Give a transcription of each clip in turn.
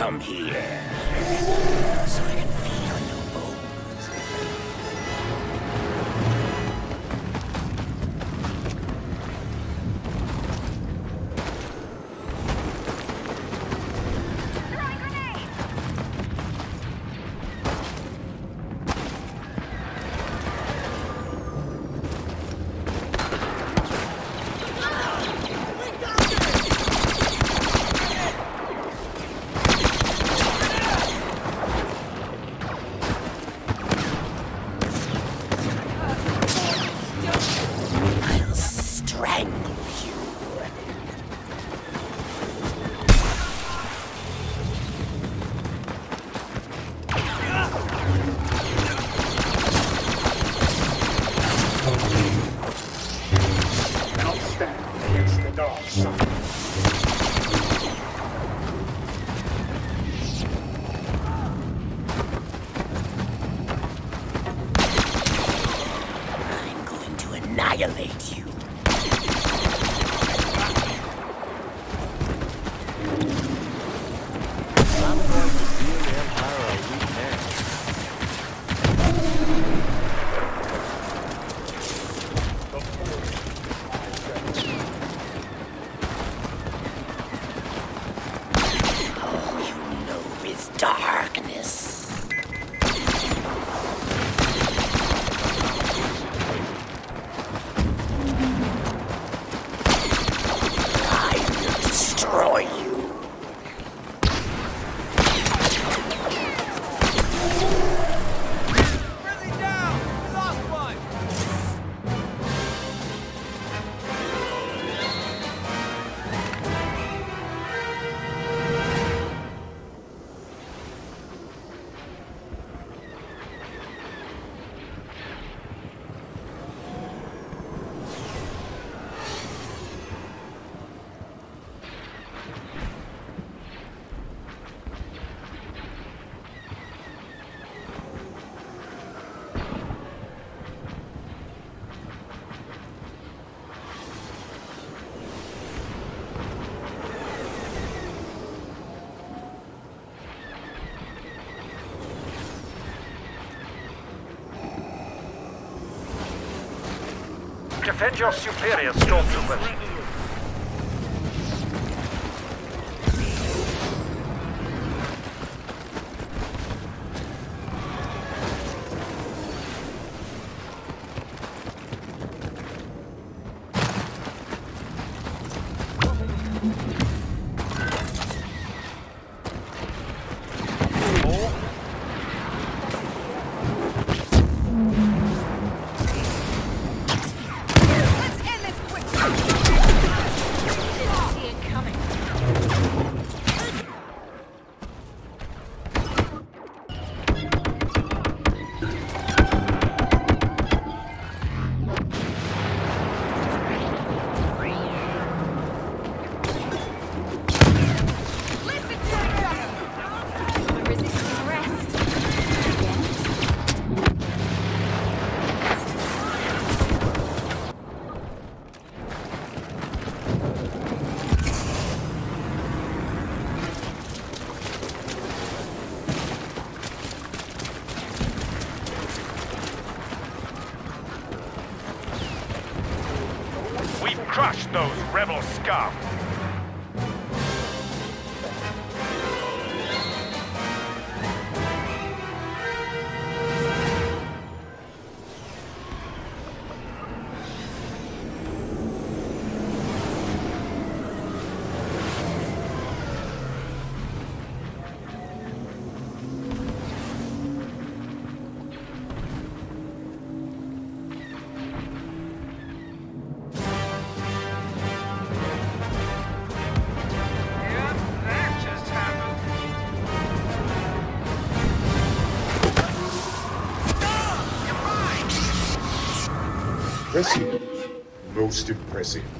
Come here. So I can Send your superior stormtroopers. those rebel scum. impressive. Most impressive.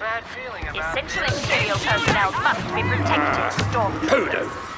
Essential Imperial personnel must be protected, Stormtroopers. Podo!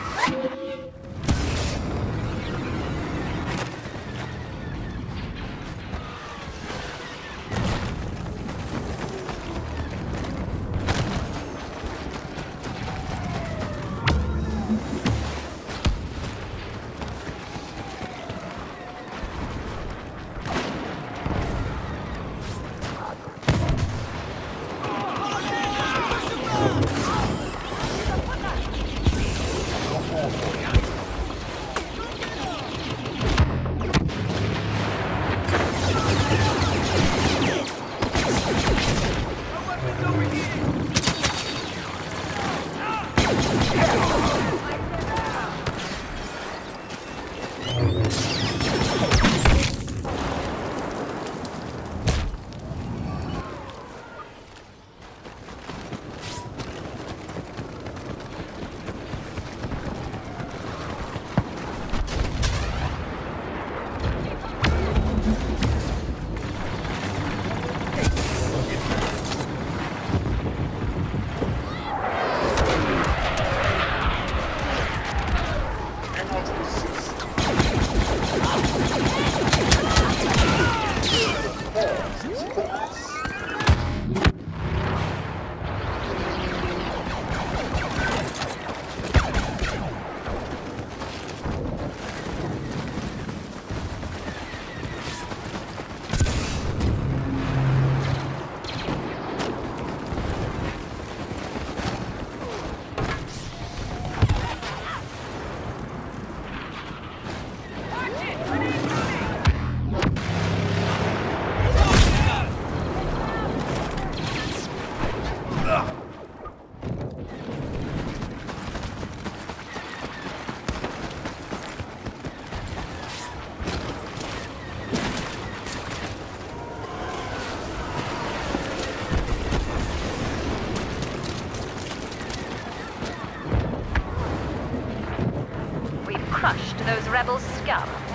Those rebels scum.